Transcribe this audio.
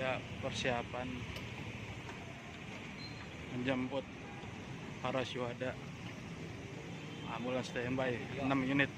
ya persiapan menjemput para syuhada. Ambulans standby 6 unit.